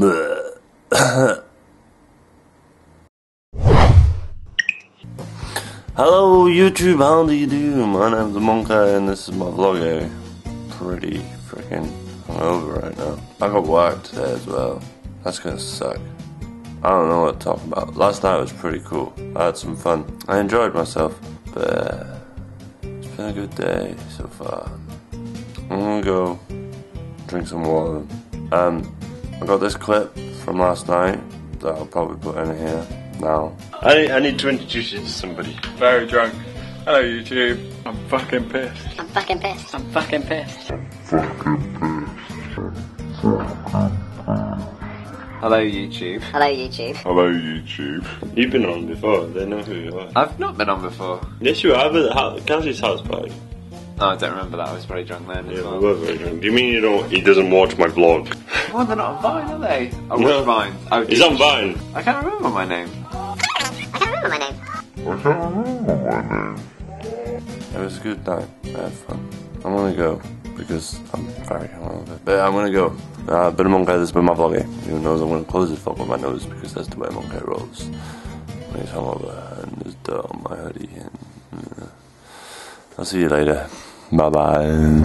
Hello YouTube, how do you do? My name's Monkaiy and this is my vlog. eh? Pretty freaking hungover right now. I got work today as well. That's gonna suck. I don't know what to talk about. Last night was pretty cool. I had some fun. I enjoyed myself, but it's been a good day so far. I'm gonna go drink some water. Um, I got this clip from last night that I'll probably put in here now. I, I need to introduce you to somebody. Very drunk. Hello YouTube. I'm fucking pissed. I'm fucking pissed. I'm fucking pissed. Hello, YouTube. Hello, YouTube. Hello YouTube. You've been on before, they know who you are. I've not been on before. Yes, you have at Ho- Kelsey's house party. No, I don't remember that. I was very drunk then as Yeah, well. we were very drunk. Do you mean you don't? He doesn't watch my vlog. Oh, they're not on Vine, are they? I watch No. Vine. Oh, He's on Vine. I can't remember my name. I can't remember my name. It was a good night. I had fun. I'm gonna go because I'm very hungover. But I'm gonna go. Uh, but Monkaiy, this has been my vlog. Who knows? I'm gonna close this vlog with my nose because that's the way Monkaiy rolls. When he's hungover and there's dirt on my hoodie. And, uh, I'll see you later. Bye bye.